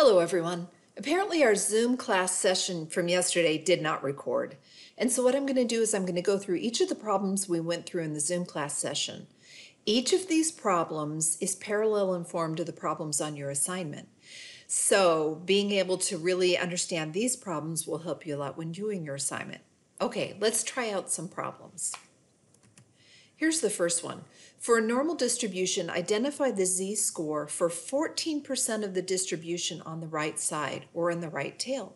Hello, everyone. Apparently, our Zoom class session from yesterday did not record. And so, what I'm going to do is I'm going to go through each of the problems we went through in the Zoom class session. Each of these problems is parallel informed to the problems on your assignment. So, being able to really understand these problems will help you a lot when doing your assignment. Okay, let's try out some problems. Here's the first one. For a normal distribution, identify the z-score for 14% of the distribution on the right side or in the right tail.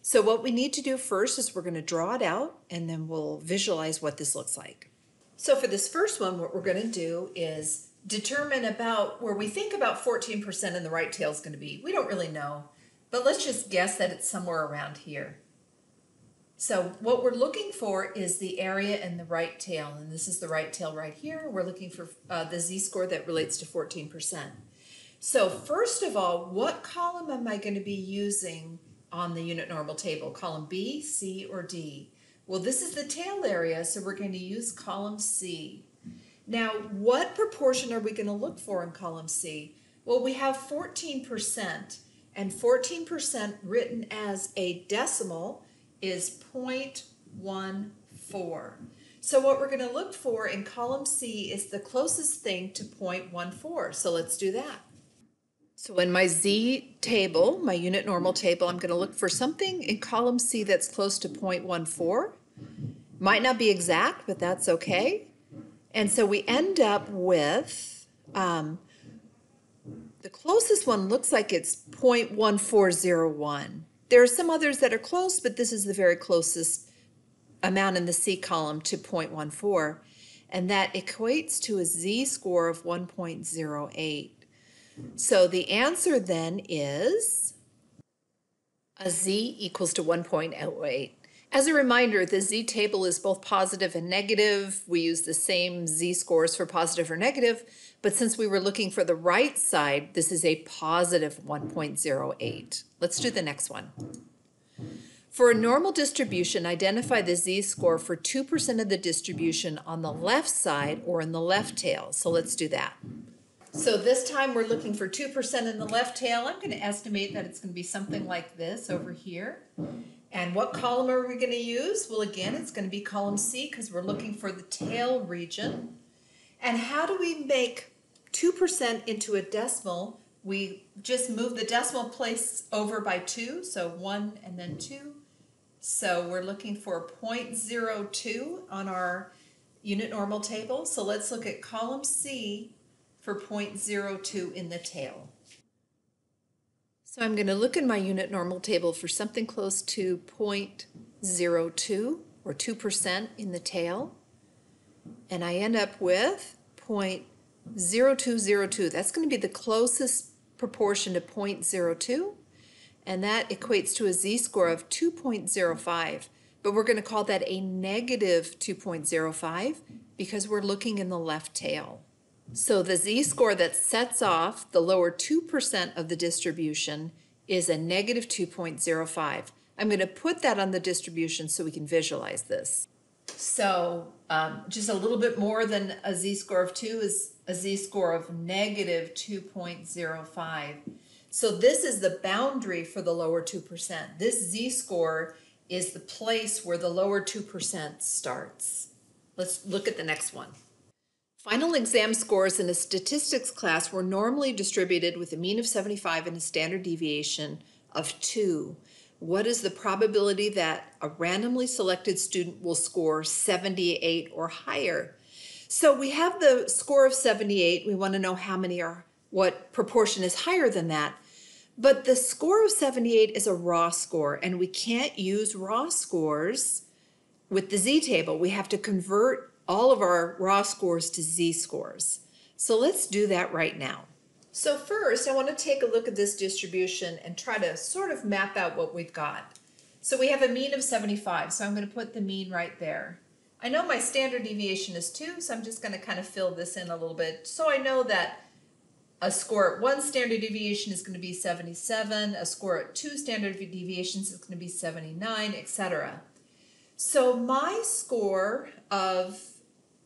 So what we need to do first is we're going to draw it out and then we'll visualize what this looks like. So for this first one, what we're going to do is determine about where we think about 14% in the right tail is going to be. We don't really know, but let's just guess that it's somewhere around here. So what we're looking for is the area in the right tail, and this is the right tail right here. We're looking for uh, the z-score that relates to 14%. So first of all, what column am I going to be using on the unit normal table? Column B, C, or D? Well, this is the tail area, so we're going to use column C. Now, what proportion are we going to look for in column C? Well, we have 14%, and 14% written as a decimal is 0.14. So what we're going to look for in column C is the closest thing to 0.14. So let's do that. So in my Z table, my unit normal table, I'm going to look for something in column C that's close to 0.14. Might not be exact, but that's okay. And so we end up with um, the closest one looks like it's 0.1401. There are some others that are close, but this is the very closest amount in the C column to 0.14, and that equates to a z-score of 1.08. So the answer then is a z equals to 1.08. As a reminder, the z-table is both positive and negative. We use the same z-scores for positive or negative, but since we were looking for the right side, this is a positive 1.08. Let's do the next one. For a normal distribution, identify the z-score for 2% of the distribution on the left side or in the left tail. So let's do that. So this time we're looking for 2% in the left tail. I'm going to estimate that it's going to be something like this over here. And what column are we going to use? Well, again, it's going to be column C because we're looking for the tail region. And how do we make 2% into a decimal? We just move the decimal place over by 2, so 1 and then 2. So we're looking for 0.02 on our unit normal table. So let's look at column C for 0.02 in the tail. So I'm going to look in my unit normal table for something close to 0.02 or 2% in the tail. And I end up with 0.0202. That's going to be the closest proportion to 0.02, and that equates to a z-score of 2.05. But we're going to call that a negative 2.05 because we're looking in the left tail. So the z-score that sets off the lower 2% of the distribution is a negative 2.05. I'm going to put that on the distribution so we can visualize this. So um, just a little bit more than a z-score of 2 is a z-score of negative 2.05. So this is the boundary for the lower 2%. This z-score is the place where the lower 2% starts. Let's look at the next one. Final exam scores in a statistics class were normally distributed with a mean of 75 and a standard deviation of 2 what is the probability that a randomly selected student will score 78 or higher? So we have the score of 78. We want to know how many are, what proportion is higher than that. But the score of 78 is a raw score, and we can't use raw scores with the z table. We have to convert all of our raw scores to z scores. So let's do that right now. So first, I want to take a look at this distribution and try to sort of map out what we've got. So we have a mean of 75, so I'm going to put the mean right there. I know my standard deviation is 2, so I'm just going to kind of fill this in a little bit. So I know that a score at 1 standard deviation is going to be 77, a score at 2 standard deviations is going to be 79, etc. So my score of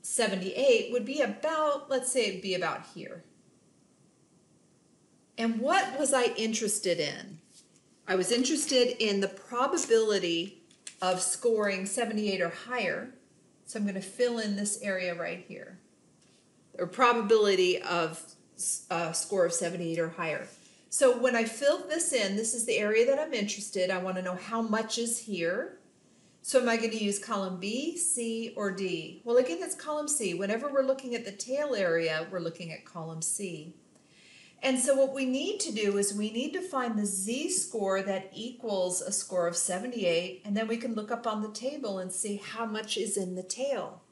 78 would be about, let's say it'd be about here. And what was I interested in? I was interested in the probability of scoring 78 or higher. So I'm going to fill in this area right here. Or probability of a uh, score of 78 or higher. So when I fill this in, this is the area that I'm interested. I want to know how much is here. So am I going to use column B, C, or D? Well, again, it's column C. Whenever we're looking at the tail area, we're looking at column C. And so what we need to do is we need to find the z-score that equals a score of 78, and then we can look up on the table and see how much is in the tail.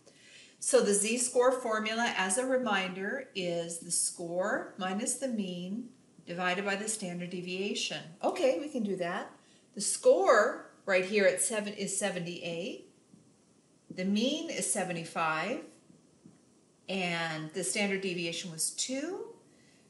So the z-score formula, as a reminder, is the score minus the mean divided by the standard deviation. Okay, we can do that. The score right here at 7 is 78. The mean is 75. And the standard deviation was 2.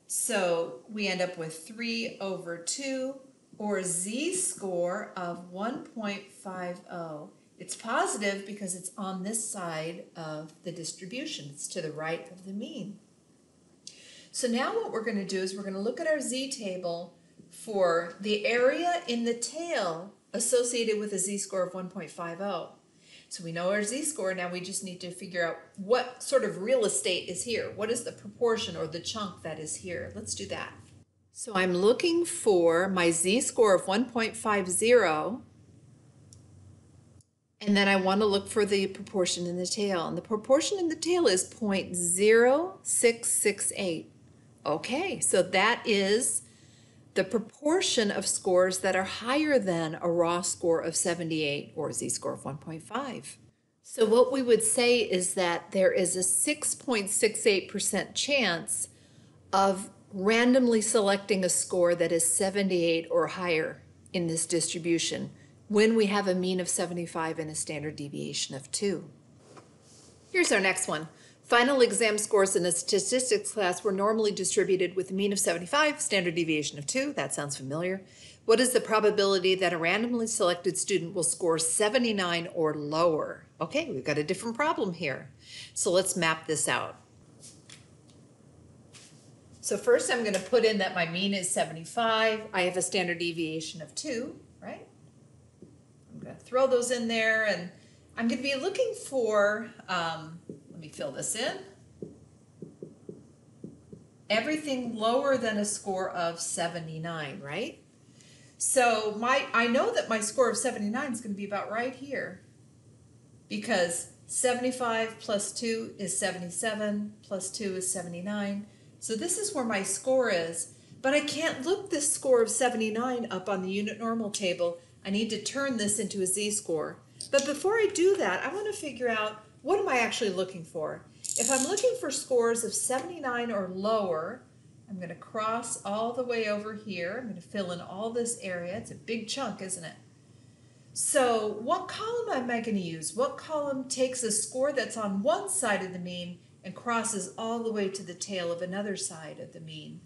So we end up with 3 over 2 or z-score of 1.50. It's positive because it's on this side of the distribution. It's to the right of the mean. So now what we're going to do is we're going to look at our z-table for the area in the tail associated with a z-score of 1.50. So we know our z-score, now we just need to figure out what sort of real estate is here. What is the proportion or the chunk that is here? Let's do that. So I'm looking for my z-score of 1.50 and then I want to look for the proportion in the tail. And the proportion in the tail is 0.0668. Okay, so that is the proportion of scores that are higher than a raw score of 78 or a z-score of 1.5. So what we would say is that there is a 6.68% chance of randomly selecting a score that is 78 or higher in this distribution when we have a mean of 75 and a standard deviation of 2. Here's our next one. Final exam scores in a statistics class were normally distributed with a mean of 75, standard deviation of 2. That sounds familiar. What is the probability that a randomly selected student will score 79 or lower? Okay, we've got a different problem here. So let's map this out. So first I'm going to put in that my mean is 75. I have a standard deviation of 2, right? I'm going to throw those in there and I'm going to be looking for um, let me fill this in. Everything lower than a score of 79, right? So my I know that my score of 79 is going to be about right here because 75 plus 2 is 77, plus 2 is 79. So this is where my score is, but I can't look this score of 79 up on the unit normal table. I need to turn this into a z-score. But before I do that, I want to figure out what am I actually looking for? If I'm looking for scores of 79 or lower, I'm going to cross all the way over here. I'm going to fill in all this area. It's a big chunk, isn't it? So what column am I going to use? What column takes a score that's on one side of the mean and crosses all the way to the tail of another side of the mean?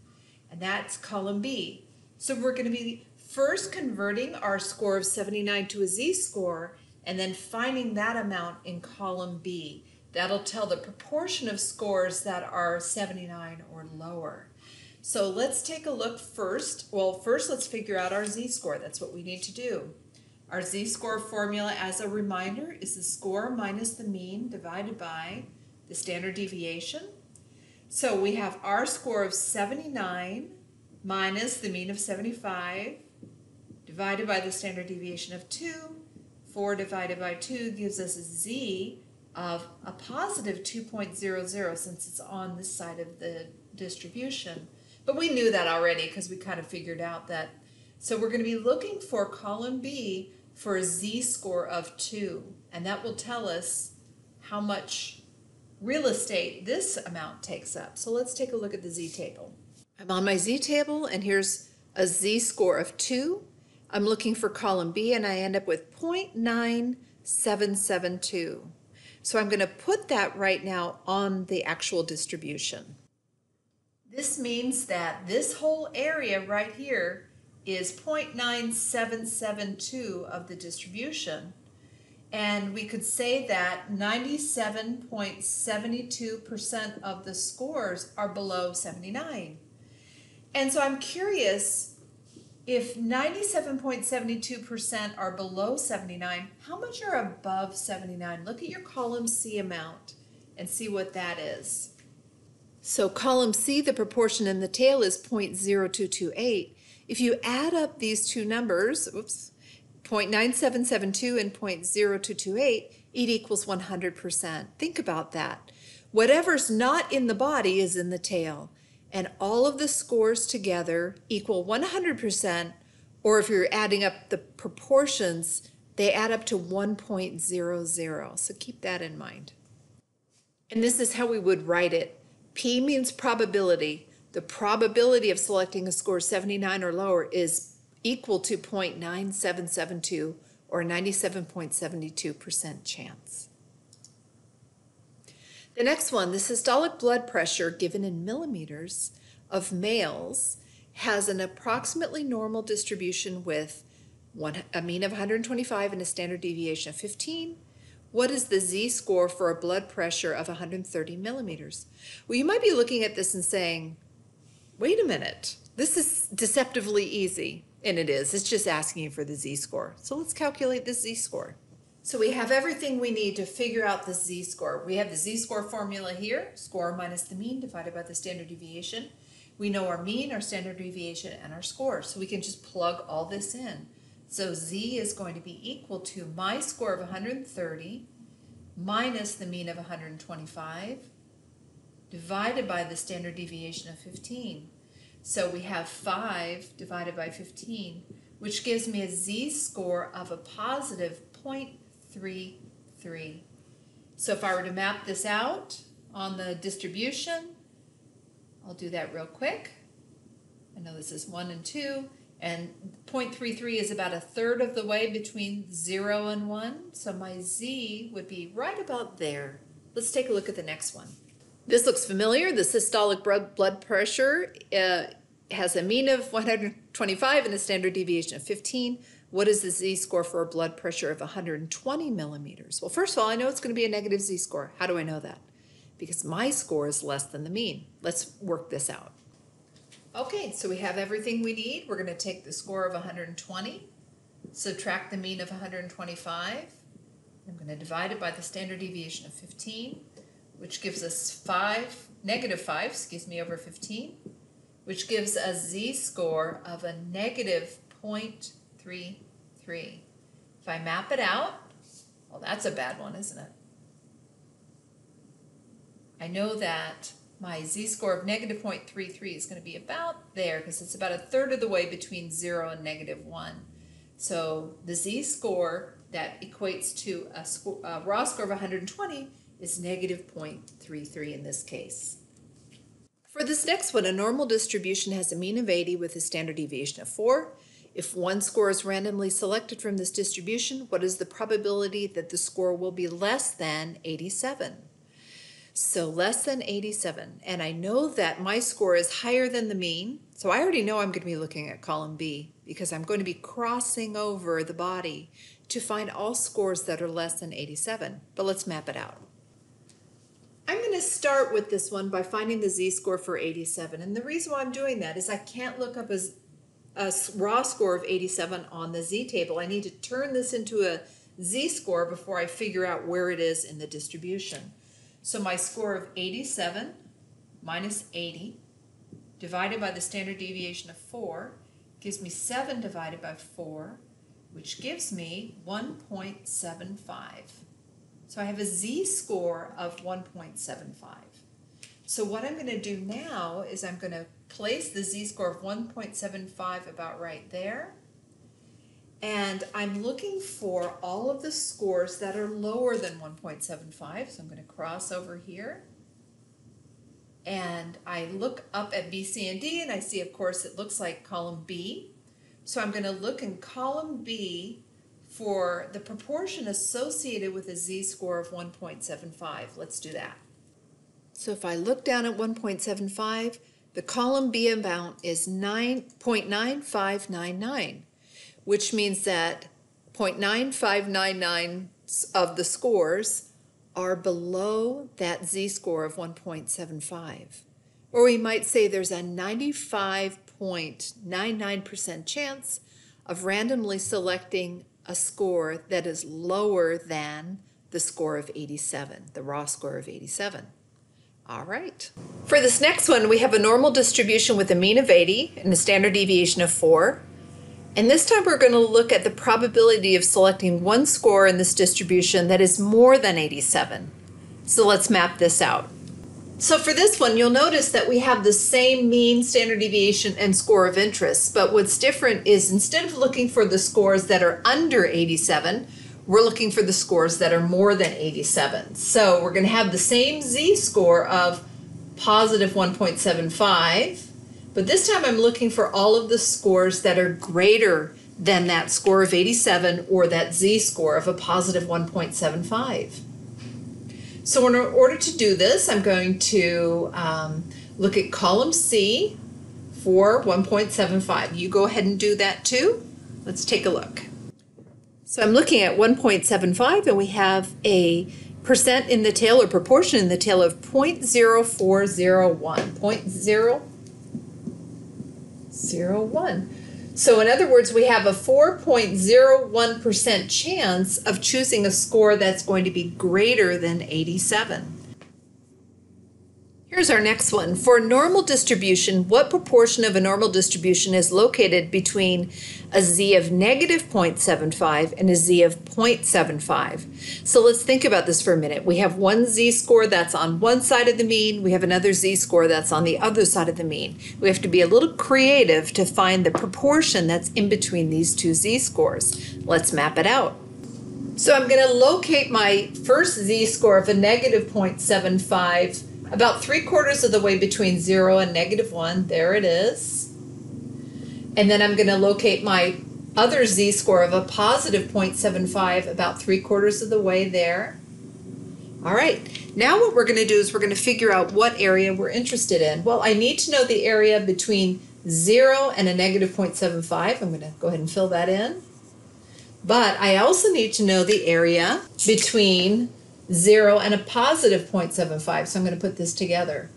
And that's column B. So we're going to be first converting our score of 79 to a z-score and then finding that amount in column B. That'll tell the proportion of scores that are 79 or lower. So let's take a look first. Well, first let's figure out our z-score. That's what we need to do. Our z-score formula, as a reminder, is the score minus the mean divided by the standard deviation. So we have our score of 79 minus the mean of 75 divided by the standard deviation of 2 4 divided by 2 gives us a z of a positive 2.00 since it's on this side of the distribution. But we knew that already because we kind of figured out that. So we're going to be looking for column B for a z-score of 2. And that will tell us how much real estate this amount takes up. So let's take a look at the z-table. I'm on my z-table and here's a z-score of 2 I'm looking for column B and I end up with 0.9772. So I'm going to put that right now on the actual distribution. This means that this whole area right here is 0.9772 of the distribution. And we could say that 97.72% of the scores are below 79. And so I'm curious if 97.72% are below 79, how much are above 79? Look at your column C amount and see what that is. So column C, the proportion in the tail is 0.0228. If you add up these two numbers, oops, 0.9772 and 0.0228, it equals 100%. Think about that. Whatever's not in the body is in the tail and all of the scores together equal 100%, or if you're adding up the proportions, they add up to 1.00. So keep that in mind. And this is how we would write it. P means probability. The probability of selecting a score 79 or lower is equal to 0.9772 or 97.72% chance. The next one, the systolic blood pressure given in millimeters of males has an approximately normal distribution with one, a mean of 125 and a standard deviation of 15. What is the Z score for a blood pressure of 130 millimeters? Well, you might be looking at this and saying, wait a minute, this is deceptively easy. And it is, it's just asking you for the Z score. So let's calculate the Z score. So we have everything we need to figure out the z-score. We have the z-score formula here, score minus the mean divided by the standard deviation. We know our mean, our standard deviation, and our score, so we can just plug all this in. So z is going to be equal to my score of 130 minus the mean of 125 divided by the standard deviation of 15. So we have 5 divided by 15, which gives me a z-score of a positive 0.8. 3, 3. So if I were to map this out on the distribution, I'll do that real quick. I know this is 1 and 2, and 0.33 is about a third of the way between 0 and 1, so my z would be right about there. Let's take a look at the next one. This looks familiar. The systolic blood pressure uh, has a mean of 125 and a standard deviation of 15. What is the z-score for a blood pressure of 120 millimeters? Well, first of all, I know it's going to be a negative z-score. How do I know that? Because my score is less than the mean. Let's work this out. Okay, so we have everything we need. We're going to take the score of 120, subtract the mean of 125. I'm going to divide it by the standard deviation of 15, which gives us 5, negative 5, excuse me, over 15, which gives a z-score of a negative 0.3 three, three. If I map it out, well, that's a bad one, isn't it? I know that my z-score of negative 0.33 is going to be about there because it's about a third of the way between 0 and negative 1. So the z-score that equates to a, score, a raw score of 120 is negative 0.33 in this case. For this next one, a normal distribution has a mean of 80 with a standard deviation of 4 if one score is randomly selected from this distribution, what is the probability that the score will be less than 87? So less than 87. And I know that my score is higher than the mean. So I already know I'm going to be looking at column B because I'm going to be crossing over the body to find all scores that are less than 87. But let's map it out. I'm going to start with this one by finding the z-score for 87. And the reason why I'm doing that is I can't look up as a raw score of 87 on the z-table. I need to turn this into a z-score before I figure out where it is in the distribution. So my score of 87 minus 80 divided by the standard deviation of 4 gives me 7 divided by 4, which gives me 1.75. So I have a z-score of 1.75. So what I'm going to do now is I'm going to place the z-score of 1.75 about right there. And I'm looking for all of the scores that are lower than 1.75. So I'm going to cross over here. And I look up at B, C, and D, and I see, of course, it looks like column B. So I'm going to look in column B for the proportion associated with a z-score of 1.75. Let's do that. So if I look down at 1.75, the column B amount is 9.9599, which means that 0.9599 of the scores are below that z-score of 1.75. Or we might say there's a 95 0.99% chance of randomly selecting a score that is lower than the score of 87, the raw score of 87. All right. For this next one, we have a normal distribution with a mean of 80 and a standard deviation of 4. And this time we're going to look at the probability of selecting one score in this distribution that is more than 87. So let's map this out. So for this one, you'll notice that we have the same mean, standard deviation, and score of interest. But what's different is instead of looking for the scores that are under 87, we're looking for the scores that are more than 87. So we're going to have the same z-score of positive 1.75, but this time I'm looking for all of the scores that are greater than that score of 87 or that z-score of a positive 1.75. So in order to do this, I'm going to um, look at column C for 1.75. You go ahead and do that too. Let's take a look. So I'm looking at 1.75 and we have a percent in the tail or proportion in the tail of 0.0401. 0.001. So, in other words, we have a 4.01% chance of choosing a score that's going to be greater than 87. Here's our next one. For a normal distribution, what proportion of a normal distribution is located between a z of negative 0.75 and a z of 0.75? So let's think about this for a minute. We have one z-score that's on one side of the mean. We have another z-score that's on the other side of the mean. We have to be a little creative to find the proportion that's in between these two z-scores. Let's map it out. So I'm going to locate my first z-score of a negative 0.75 about three quarters of the way between zero and negative one. There it is. And then I'm going to locate my other z-score of a positive 0.75 about three quarters of the way there. All right, now what we're going to do is we're going to figure out what area we're interested in. Well, I need to know the area between 0 and a negative 0.75. I'm going to go ahead and fill that in. But I also need to know the area between 0 and a positive 0.75. So I'm going to put this together.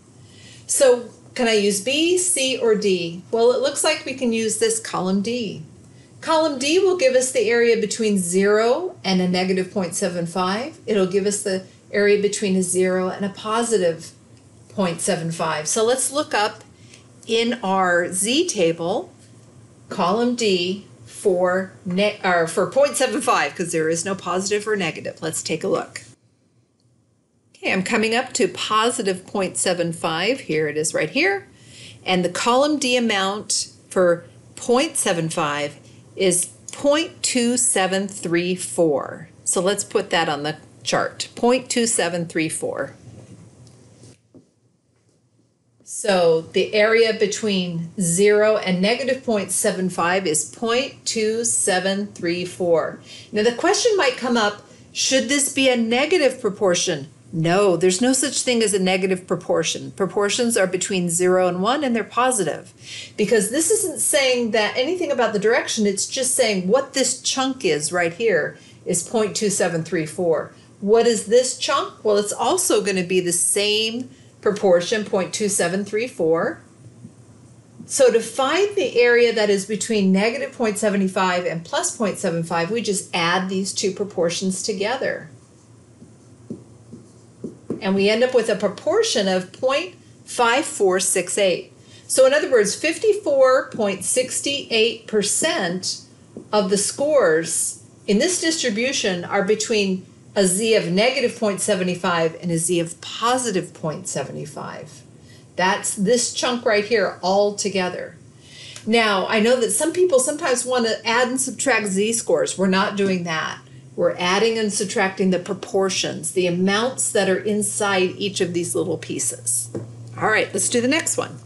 So can I use B, C, or D? Well, it looks like we can use this column D. Column D will give us the area between 0 and a negative 0.75. It'll give us the area between a 0 and a positive 0.75. So let's look up in our Z table, column D for, ne- or for 0.75 because there is no positive or negative. Let's take a look. Okay, I'm coming up to positive 0.75. Here it is right here. And the column D amount for 0.75 is 0.2734. So let's put that on the chart, 0.2734. So the area between 0 and negative 0.75 is 0.2734. Now the question might come up, should this be a negative proportion? No, there's no such thing as a negative proportion. Proportions are between 0 and 1 and they're positive. Because this isn't saying that anything about the direction, it's just saying what this chunk is right here is 0.2734. What is this chunk? Well, it's also going to be the same proportion, 0.2734. So to find the area that is between negative 0.75 and plus 0.75, we just add these two proportions together and we end up with a proportion of 0.5468. So, in other words, 54.68% of the scores in this distribution are between a z of negative 0.75 and a z of positive 0.75. That's this chunk right here all together. Now, I know that some people sometimes want to add and subtract z scores. We're not doing that. We're adding and subtracting the proportions, the amounts that are inside each of these little pieces. All right, let's do the next one.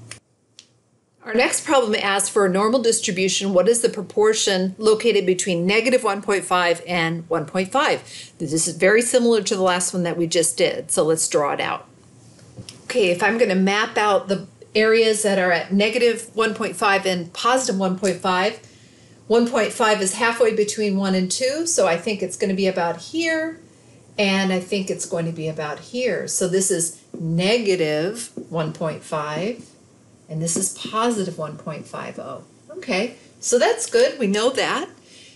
Our next problem asks for a normal distribution, what is the proportion located between negative 1.5 and 1.5? This is very similar to the last one that we just did, so let's draw it out. Okay, if I'm going to map out the areas that are at negative 1.5 and positive 1.5, 1.5 is halfway between 1 and 2, so I think it's going to be about here, and I think it's going to be about here. So this is negative 1.5, and this is positive 1.50. Okay, so that's good. We know that.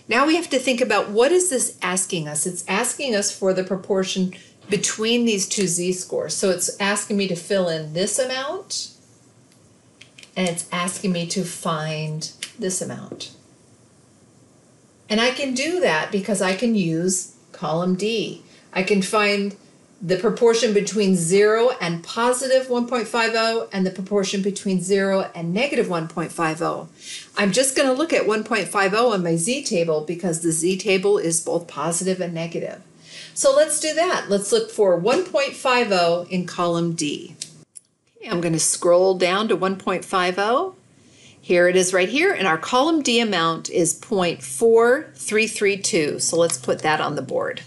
Now we have to think about what is this asking us? It's asking us for the proportion between these two z-scores. So it's asking me to fill in this amount, and it's asking me to find this amount. And I can do that because I can use column D. I can find the proportion between 0 and positive 1.50 and the proportion between 0 and negative 1.50. I'm just going to look at 1.50 on my z-table because the z-table is both positive and negative. So let's do that. Let's look for 1.50 in column D. I'm going to scroll down to 1.50. Here it is right here, and our column D amount is 0.4332. So let's put that on the board.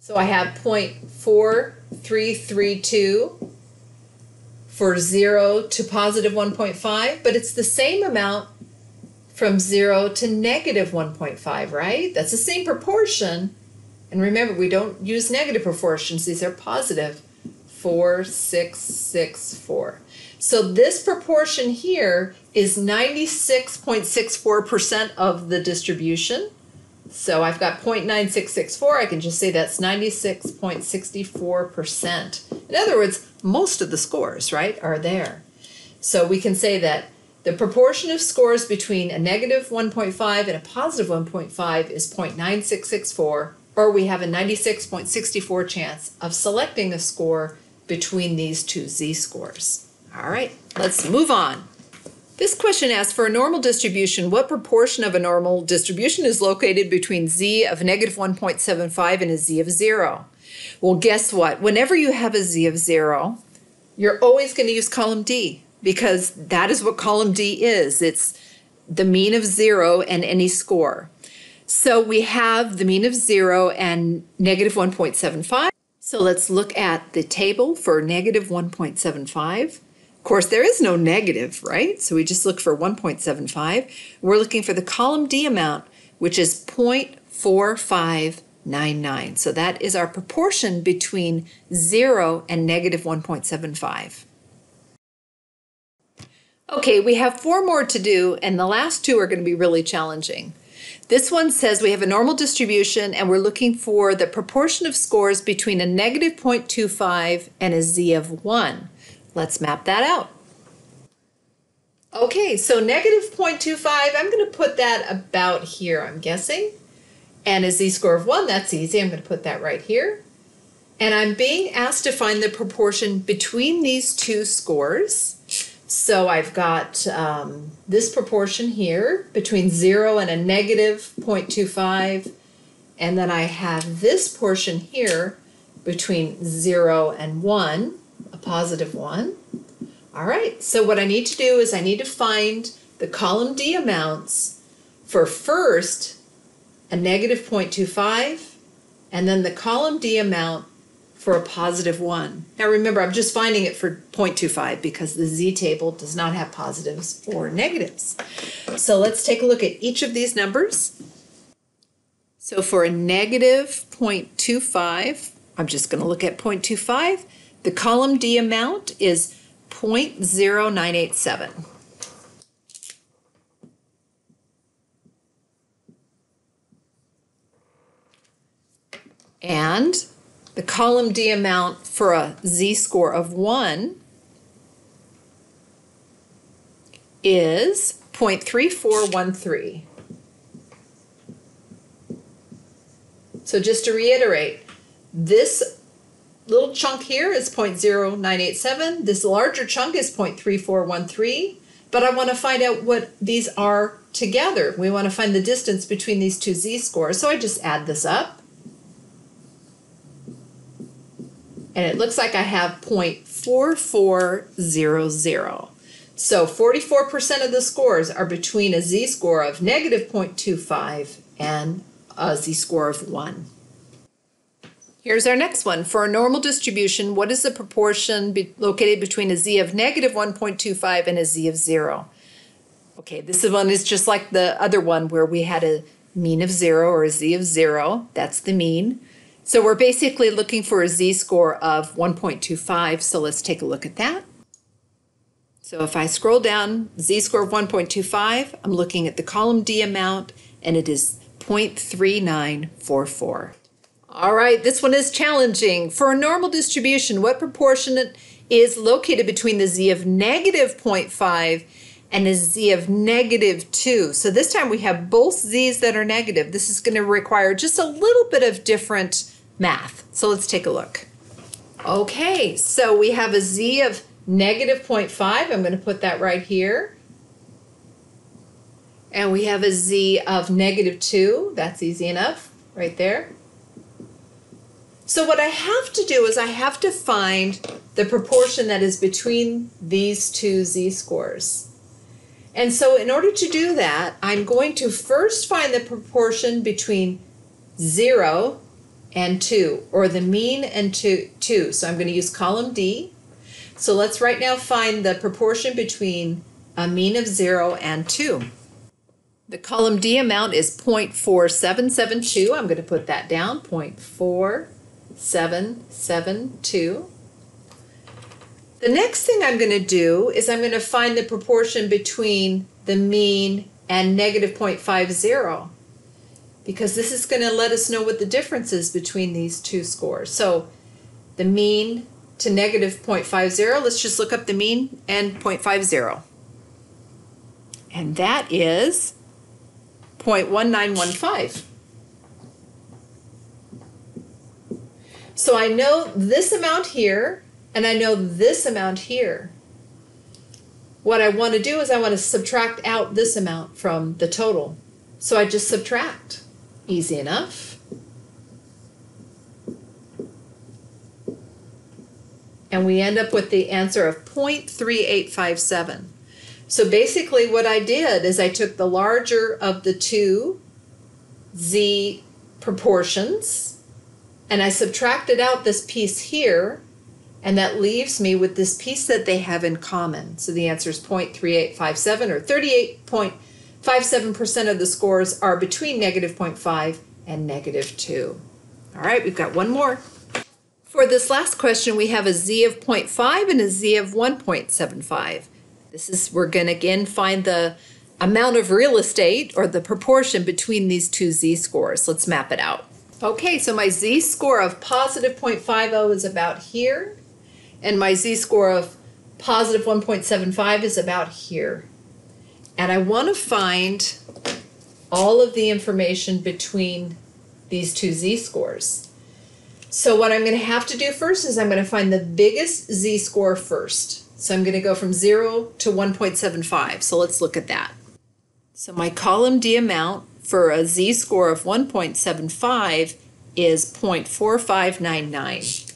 So I have 0.4332 for 0 to positive 1.5, but it's the same amount from 0 to negative 1.5, right? That's the same proportion. And remember, we don't use negative proportions, these are positive. 4, 6, 6, 4. So this proportion here is 96.64% of the distribution. So I've got 0.9664. I can just say that's 96.64%. In other words, most of the scores, right, are there. So we can say that the proportion of scores between a negative 1.5 and a positive 1.5 is 0.9664, or we have a 96.64 chance of selecting a score between these two z-scores. All right, let's move on. This question asks for a normal distribution, what proportion of a normal distribution is located between z of negative 1.75 and a z of 0? Well, guess what? Whenever you have a z of 0, you're always going to use column D because that is what column D is. It's the mean of 0 and any score. So we have the mean of 0 and negative 1.75. So let's look at the table for negative 1.75. Of course, there is no negative, right? So we just look for 1.75. We're looking for the column D amount, which is 0.4599. So that is our proportion between 0 and negative 1.75. Okay, we have four more to do, and the last two are going to be really challenging. This one says we have a normal distribution and we're looking for the proportion of scores between a negative 0.25 and a z of 1. Let's map that out. Okay, so negative 0.25, I'm going to put that about here, I'm guessing. And a z-score of 1, that's easy. I'm going to put that right here. And I'm being asked to find the proportion between these two scores. So I've got um, this proportion here between 0 and a negative 0.25. And then I have this portion here between 0 and 1 a positive 1. All right, so what I need to do is I need to find the column D amounts for first a negative 0.25 and then the column D amount for a positive 1. Now remember, I'm just finding it for 0.25 because the Z table does not have positives or negatives. So let's take a look at each of these numbers. So for a negative 0.25, I'm just going to look at 0.25. The column D amount is 0.0987. And the column D amount for a z-score of 1 is 0.3413. So just to reiterate, this little chunk here is 0.0987. This larger chunk is 0.3413. But I want to find out what these are together. We want to find the distance between these two z-scores. So I just add this up. And it looks like I have 0.4400. So 44% of the scores are between a z-score of negative 0.25 and a z-score of 1. Here's our next one. For a normal distribution, what is the proportion be located between a z of negative 1.25 and a z of 0? Okay, this one is just like the other one where we had a mean of 0 or a z of 0. That's the mean. So we're basically looking for a z-score of 1.25, so let's take a look at that. So if I scroll down, z-score of 1.25, I'm looking at the column D amount, and it is 0.3944. All right, this one is challenging. For a normal distribution, what proportion is located between the z of negative 0.5 and a z of negative 2? So this time we have both z's that are negative. This is going to require just a little bit of different math. So let's take a look. Okay, so we have a z of negative 0.5. I'm going to put that right here. And we have a z of negative 2. That's easy enough right there. So what I have to do is I have to find the proportion that is between these two z-scores. And so in order to do that, I'm going to first find the proportion between 0 and 2, or the mean and 2. two. So I'm going to use column D. So let's right now find the proportion between a mean of 0 and 2. The column D amount is 0.4772. I'm going to put that down, 0.4772. The next thing I'm going to do is I'm going to find the proportion between the mean and negative 0.50 because this is going to let us know what the difference is between these two scores. So the mean to negative 0.50, let's just look up the mean and 0.50. And that is 0.1915. So I know this amount here, and I know this amount here. What I want to do is I want to subtract out this amount from the total. So I just subtract. Easy enough. And we end up with the answer of 0.3857. So basically what I did is I took the larger of the two z proportions and I subtracted out this piece here and that leaves me with this piece that they have in common. So the answer is 0.3857 or 38.57% of the scores are between negative 0.5 and negative 2. All right, we've got one more. For this last question, we have a z of 0.5 and a z of 1.75. This is, we're going to again find the amount of real estate or the proportion between these two z-scores. Let's map it out. Okay, so my z-score of positive 0.50 is about here, and my z-score of positive 1.75 is about here. And I want to find all of the information between these two z-scores. So what I'm going to have to do first is I'm going to find the biggest z-score first. So I'm going to go from 0 to 1.75. So let's look at that. So my column D amount for a z-score of 1.75 is 0.4599.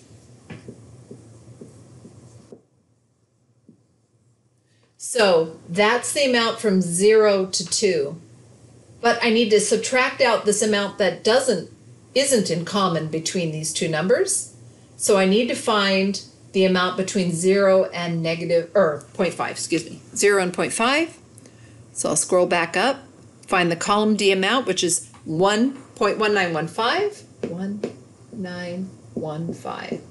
So that's the amount from 0 to 2. But I need to subtract out this amount that doesn't isn't in common between these two numbers. So I need to find the amount between 0 and negative, or 0.5, excuse me, 0 and 0.5. So I'll scroll back up, find the column D amount, which is 1.1915, 1915.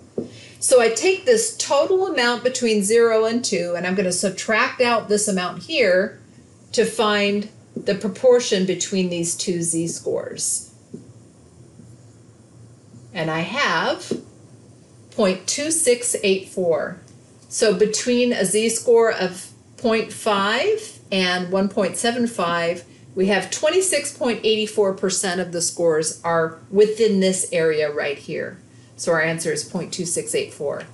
So I take this total amount between 0 and 2, and I'm going to subtract out this amount here to find the proportion between these two z-scores. And I have 0.2684. So between a z-score of 0.5 and 1.75, we have 26.84% of the scores are within this area right here. So our answer is 0.2684.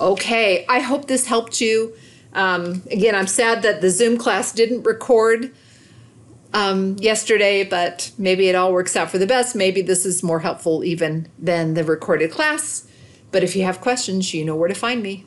Okay, I hope this helped you. Um, again, I'm sad that the Zoom class didn't record um, yesterday, but maybe it all works out for the best. Maybe this is more helpful even than the recorded class. But if you have questions, you know where to find me.